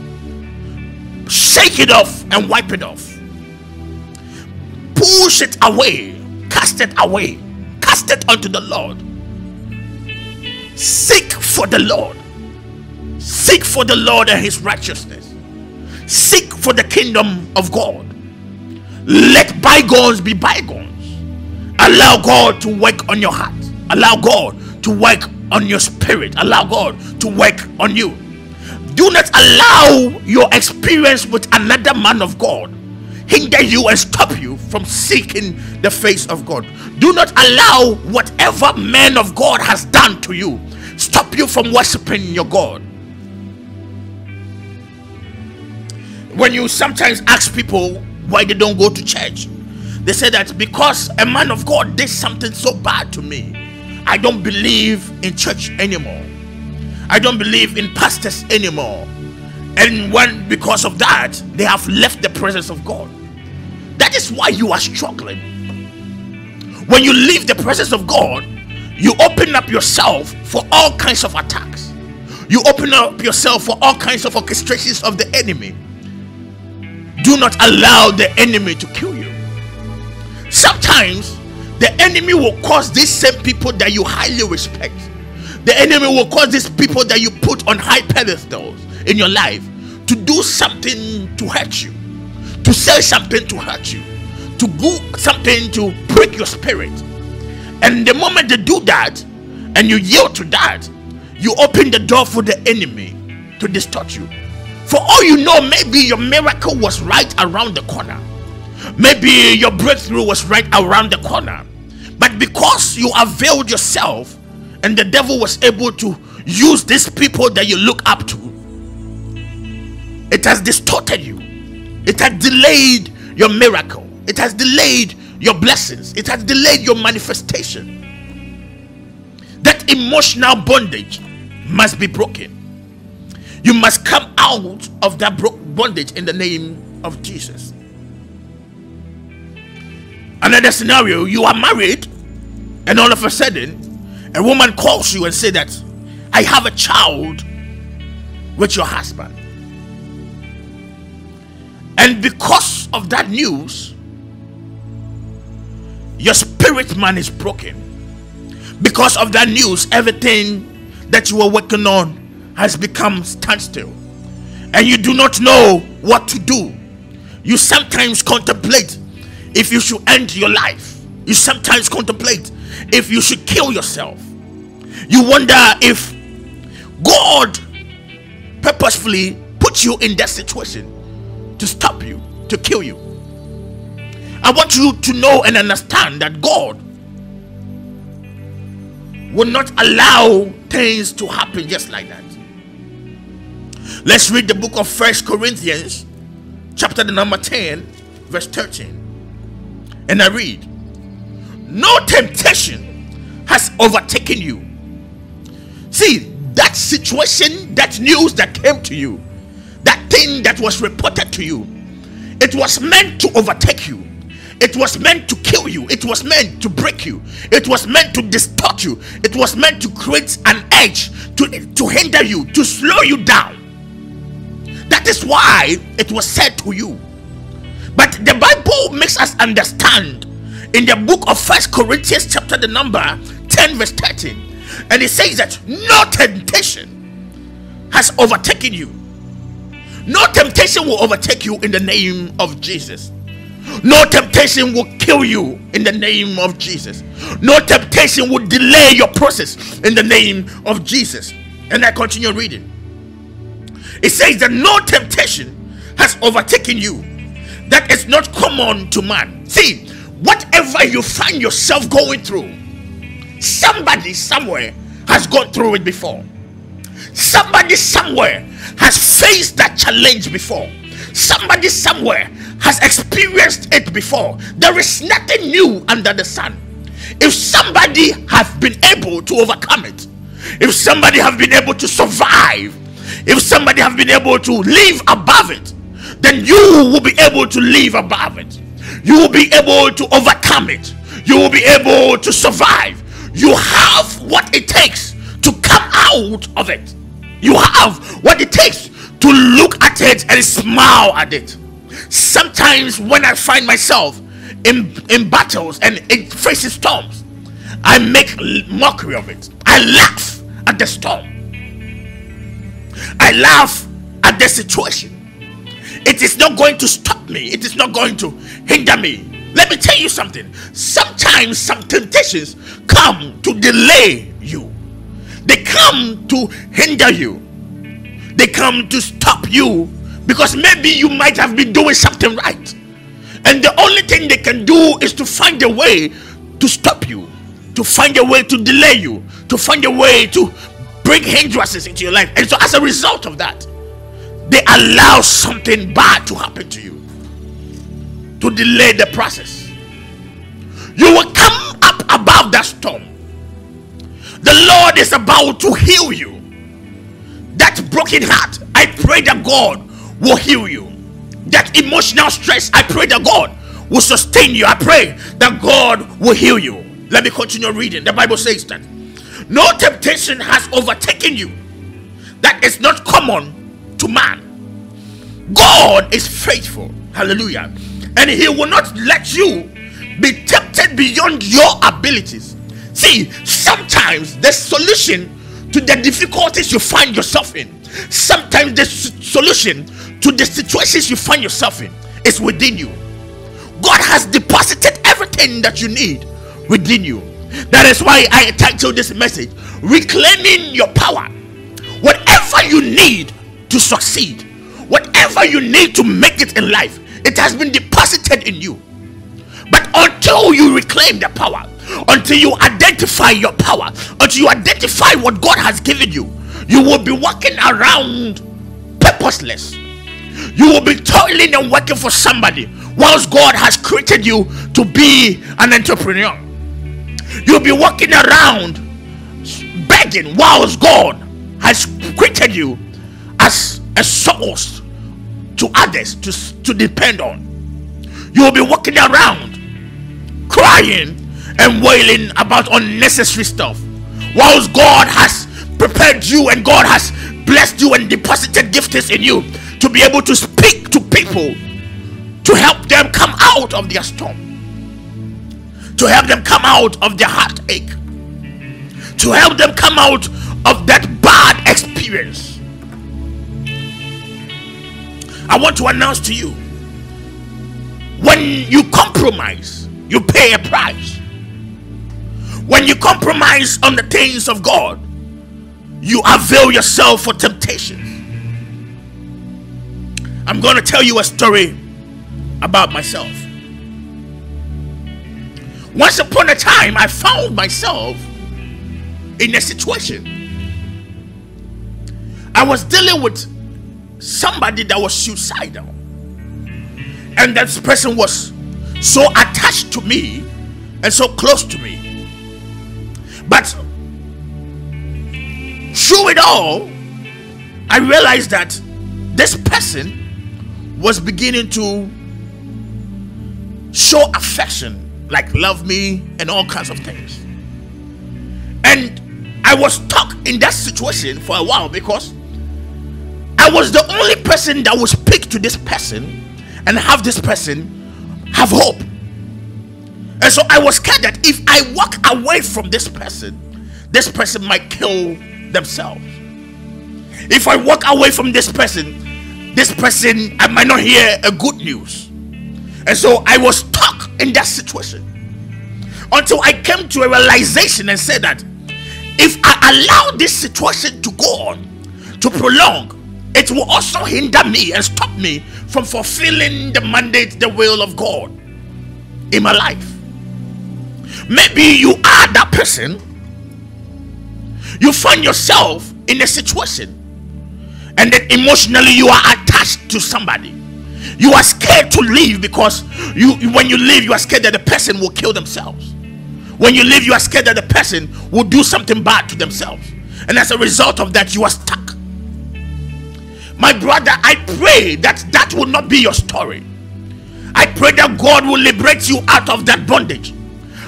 shake it off and wipe it off, push it away, cast it away, cast it unto the Lord. Seek for the Lord, seek for the Lord and his righteousness, seek for the kingdom of God. Let bygones be bygones. Allow God to work on your heart. Allow God to work on your spirit. Allow God to work on you. Do not allow your experience with another man of God hinder you and stop you from seeking the face of God. Do not allow whatever man of God has done to you stop you from worshiping your God. when you sometimes ask people why they don't go to church, they say that because a man of God did something so bad to me, I don't believe in church anymore. I don't believe in pastors anymore. And when because of that, they have left the presence of God. That is why you are struggling. When you leave the presence of God, you open up yourself for all kinds of attacks. You open up yourself for all kinds of orchestrations of the enemy. Do not allow the enemy to kill you. Sometimes the enemy will cause these same people that you highly respect. The enemy will cause these people that you put on high pedestals in your life to do something to hurt you, to say something to hurt you, to do something to break your spirit. And the moment they do that, and you yield to that, you open the door for the enemy to distort you. For all you know, maybe your miracle was right around the corner. Maybe your breakthrough was right around the corner. But because you availed yourself and the devil was able to use these people that you look up to, it has distorted you. It has delayed your miracle. It has delayed your blessings. It has delayed your manifestation. That emotional bondage must be broken. You must come out of that bondage in the name of Jesus. Another scenario you are married, and all of a sudden, a woman calls you and say that I have a child with your husband. And because of that news, your spirit man is broken. Because of that news, everything that you were working on has become standstill. And you do not know what to do. You sometimes contemplate if you should end your life. You sometimes contemplate if you should kill yourself. You wonder if God purposefully put you in that situation to stop you, to kill you. I want you to know and understand that God will not allow things to happen just like that. Let's read the book of First Corinthians, chapter number 10, verse 13. And I read, No temptation has overtaken you. See, that situation, that news that came to you, that thing that was reported to you, it was meant to overtake you. It was meant to kill you. It was meant to break you. It was meant to distort you. It was meant to create an edge to, to hinder you, to slow you down. That is why it was said to you. But the Bible makes us understand in the book of First Corinthians, chapter the number 10, verse 13. And it says that no temptation has overtaken you. No temptation will overtake you in the name of Jesus. No temptation will kill you in the name of Jesus. No temptation will delay your process in the name of Jesus. And I continue reading. It says that no temptation has overtaken you that is not common to man. See, whatever you find yourself going through, somebody somewhere has gone through it before. Somebody somewhere has faced that challenge before. Somebody somewhere has experienced it before. There is nothing new under the sun. If somebody has been able to overcome it, if somebody have been able to survive, if somebody have been able to live above it, then you will be able to live above it. You will be able to overcome it. You will be able to survive. You have what it takes to come out of it. You have what it takes to look at it and smile at it. Sometimes when I find myself in in battles and in facing storms, I make mockery of it. I laugh at the storm. I laugh at the situation. It is not going to stop me. It is not going to hinder me. Let me tell you something. Sometimes some temptations come to delay you. They come to hinder you. They come to stop you because maybe you might have been doing something right. And the only thing they can do is to find a way to stop you, to find a way to delay you, to find a way to bring hindrances into your life. And so, as a result of that, they allow something bad to happen to you to delay the process. You will come up above that storm. The Lord is about to heal you. That broken heart, I pray that God will heal you. That emotional stress, I pray that God will sustain you. I pray that God will heal you. Let me continue reading. The Bible says that no temptation has overtaken you that is not common to man. God is faithful. Hallelujah. And He will not let you be tempted beyond your abilities. See, sometimes the solution to the difficulties you find yourself in, sometimes the solution to the situations you find yourself in is within you. God has deposited everything that you need within you. That is why I titled this message Reclaiming Your Power. Whatever you need to succeed, whatever you need to make it in life, it has been deposited in you. But until you reclaim the power, until you identify your power, until you identify what God has given you, you will be walking around purposeless. You will be toiling and working for somebody whilst God has created you to be an entrepreneur. You'll be walking around begging whilst God has created you a source to others to, to depend on. You will be walking around crying and wailing about unnecessary stuff whilst God has prepared you and God has blessed you and deposited gifts in you to be able to speak to people to help them come out of their storm to help them come out of their heartache to help them come out of that bad experience I want to announce to you when you compromise, you pay a price. When you compromise on the things of God, you avail yourself for temptation. I'm going to tell you a story about myself. Once upon a time, I found myself in a situation. I was dealing with somebody that was suicidal. And that person was so attached to me and so close to me. But through it all, I realized that this person was beginning to show affection, like love me and all kinds of things. And I was stuck in that situation for a while because I was the only person that would speak to this person and have this person have hope. And so I was scared that if I walk away from this person, this person might kill themselves. If I walk away from this person, this person I might not hear a good news. And so I was stuck in that situation until I came to a realization and said that if I allow this situation to go on, to prolong, it will also hinder me and stop me from fulfilling the mandate, the will of God in my life. Maybe you are that person. You find yourself in a situation, and then emotionally you are attached to somebody. You are scared to leave because you when you leave, you are scared that the person will kill themselves. When you leave, you are scared that the person will do something bad to themselves. And as a result of that, you are stuck. My brother, I pray that that will not be your story. I pray that God will liberate you out of that bondage.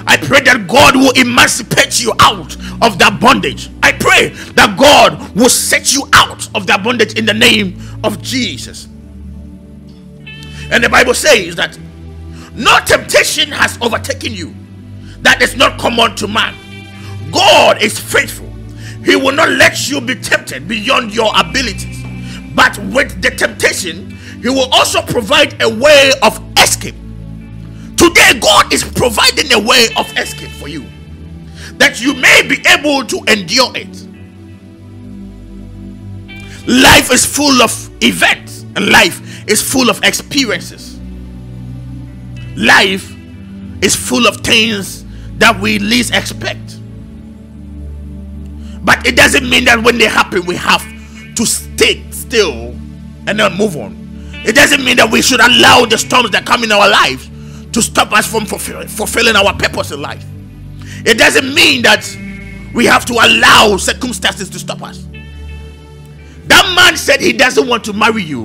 I pray that God will emancipate you out of that bondage. I pray that God will set you out of that bondage in the name of Jesus. And the Bible says that no temptation has overtaken you that is not common to man. God is faithful. He will not let you be tempted beyond your abilities. But with the temptation, He will also provide a way of escape. Today, God is providing a way of escape for you that you may be able to endure it. Life is full of events, and life is full of experiences. Life is full of things that we least expect. But it doesn't mean that when they happen, we have to stay still and then move on. It doesn't mean that we should allow the storms that come in our lives to stop us from fulfill- fulfilling our purpose in life. It doesn't mean that we have to allow circumstances to stop us. That man said he doesn't want to marry you,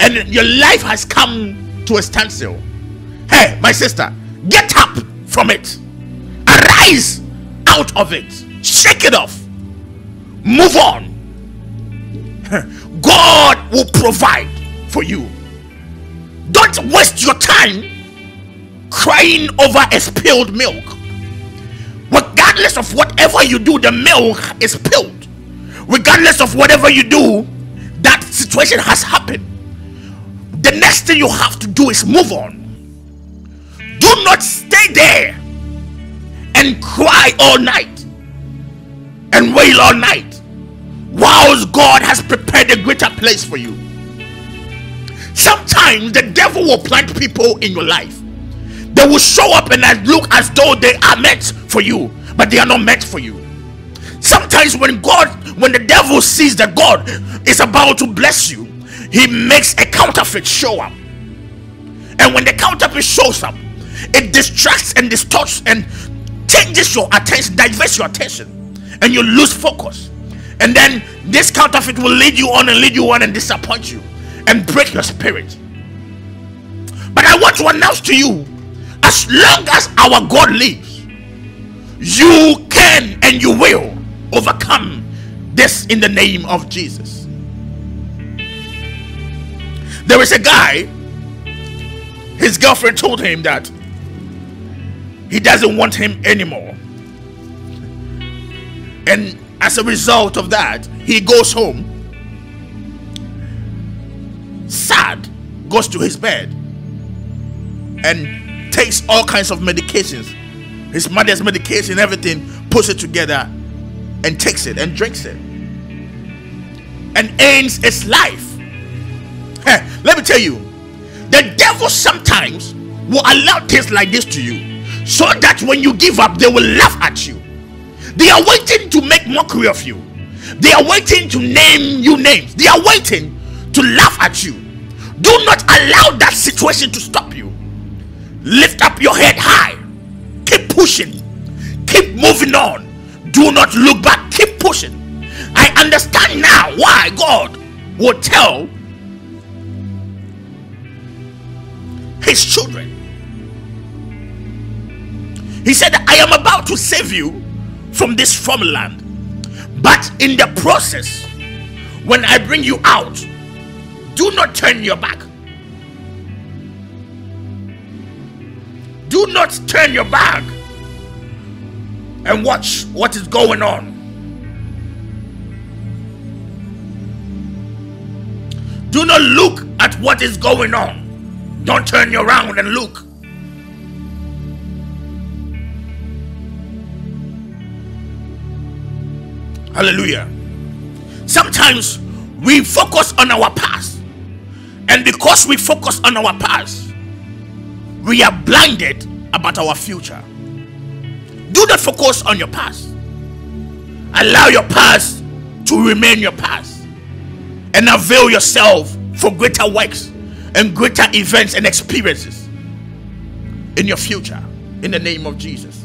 and your life has come to a standstill. Hey, my sister, get up from it, arise out of it, shake it off, move on. God will provide for you. Don't waste your time crying over a spilled milk. Regardless of whatever you do, the milk is spilled. Regardless of whatever you do, that situation has happened. The next thing you have to do is move on. Do not stay there and cry all night and wail all night whilst God has prepared a greater place for you. Sometimes the devil will plant people in your life. They will show up and look as though they are meant for you, but they are not meant for you. Sometimes when God, when the devil sees that God is about to bless you, he makes a counterfeit show up. And when the counterfeit shows up, it distracts and distorts and changes your attention, diverts your attention, and you lose focus. And then this counterfeit will lead you on and lead you on and disappoint you and break your spirit. But I want to announce to you as long as our God lives, you can and you will overcome this in the name of Jesus. There is a guy, his girlfriend told him that he doesn't want him anymore. And as a result of that, he goes home sad, goes to his bed and takes all kinds of medications. His mother's medication, everything, puts it together and takes it and drinks it. And ends his life. Heh, let me tell you, the devil sometimes will allow things like this to you so that when you give up, they will laugh at you. They are waiting to make mockery of you. They are waiting to name you names. They are waiting to laugh at you. Do not allow that situation to stop you. Lift up your head high. Keep pushing. Keep moving on. Do not look back. Keep pushing. I understand now why God will tell his children. He said, I am about to save you from this foreign land. But in the process, when I bring you out, do not turn your back. Do not turn your back and watch what is going on. Do not look at what is going on. Don't turn around and look. Hallelujah. Sometimes we focus on our past, and because we focus on our past, we are blinded about our future. Do not focus on your past. Allow your past to remain your past and avail yourself for greater works and greater events and experiences in your future in the name of Jesus.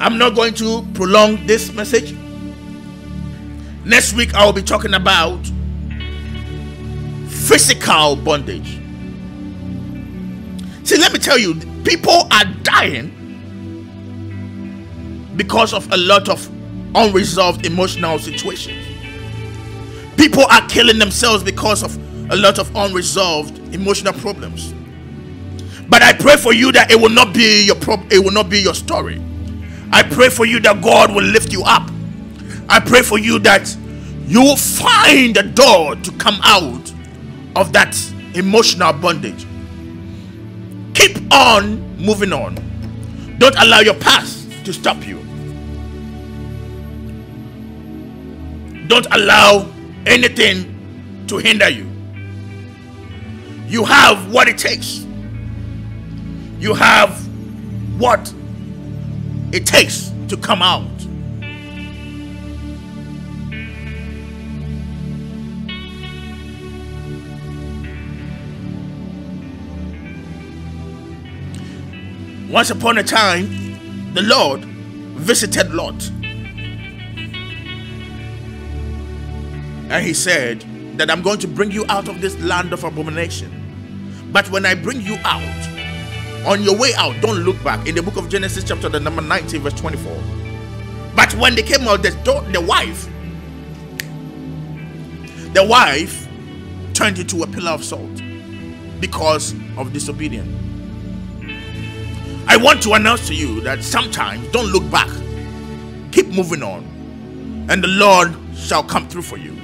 I'm not going to prolong this message. Next week, I will be talking about physical bondage. See, let me tell you, people are dying because of a lot of unresolved emotional situations. People are killing themselves because of a lot of unresolved emotional problems. But I pray for you that it will not be your prob- it will not be your story. I pray for you that God will lift you up. I pray for you that you will find a door to come out of that emotional bondage. Keep on moving on. Don't allow your past to stop you. Don't allow anything to hinder you. You have what it takes. You have what it takes to come out. Once upon a time, the Lord visited Lot. And he said that I'm going to bring you out of this land of abomination. But when I bring you out, on your way out, don't look back. In the book of Genesis, chapter the number 19, verse 24. But when they came out, the, the wife, the wife turned into a pillar of salt because of disobedience. I want to announce to you that sometimes don't look back, keep moving on, and the Lord shall come through for you.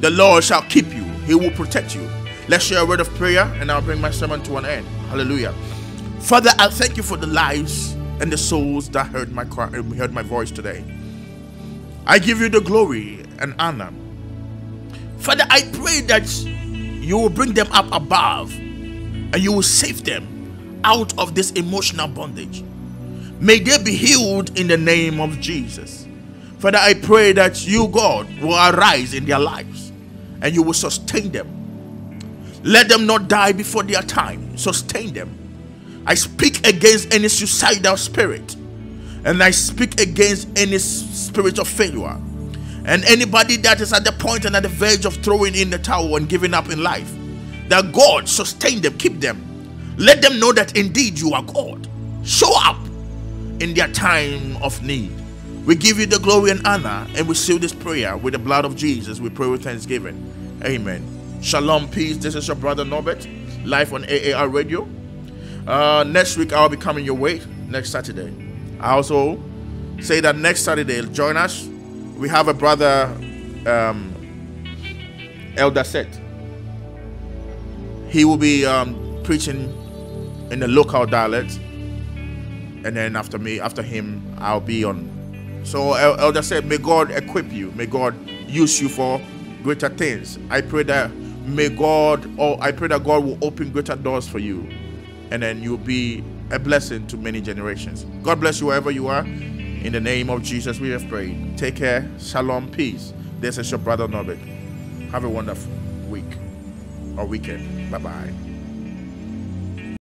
The Lord shall keep you, He will protect you. Let's share a word of prayer, and I'll bring my sermon to an end. Hallelujah. Father, I thank you for the lives and the souls that heard my cry, um, heard my voice today. I give you the glory and honor. Father, I pray that you will bring them up above and you will save them out of this emotional bondage. May they be healed in the name of Jesus. Father, I pray that you, God, will arise in their lives and you will sustain them. Let them not die before their time. Sustain them. I speak against any suicidal spirit and I speak against any spirit of failure. And anybody that is at the point and at the verge of throwing in the towel and giving up in life, that God sustain them, keep them. Let them know that indeed you are God. Show up in their time of need. We give you the glory and honor, and we seal this prayer with the blood of Jesus. We pray with thanksgiving. Amen. Shalom, peace. This is your brother Norbert, live on AAR Radio. Uh, next week, I'll be coming your way next Saturday. I also say that next Saturday, join us. We have a brother, um, Elder Set. He will be um, preaching in the local dialect, and then after me, after him, I'll be on. So, Elder Set, May God equip you. May God use you for greater things. I pray that may God, or I pray that God will open greater doors for you, and then you'll be a blessing to many generations. God bless you wherever you are. In the name of Jesus, we have prayed. Take care. Shalom. Peace. This is your brother Norbert. Have a wonderful week or weekend. Bye bye.